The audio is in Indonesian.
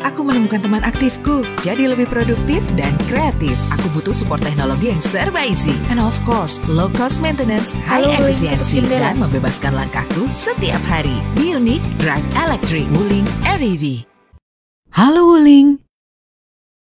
Aku menemukan teman aktifku, jadi lebih produktif dan kreatif. Aku butuh support teknologi yang serba easy. And of course, low cost maintenance, high Halo, efficiency, dan membebaskan langkahku setiap hari. Unique Drive Electric Wuling REV. Halo Wuling,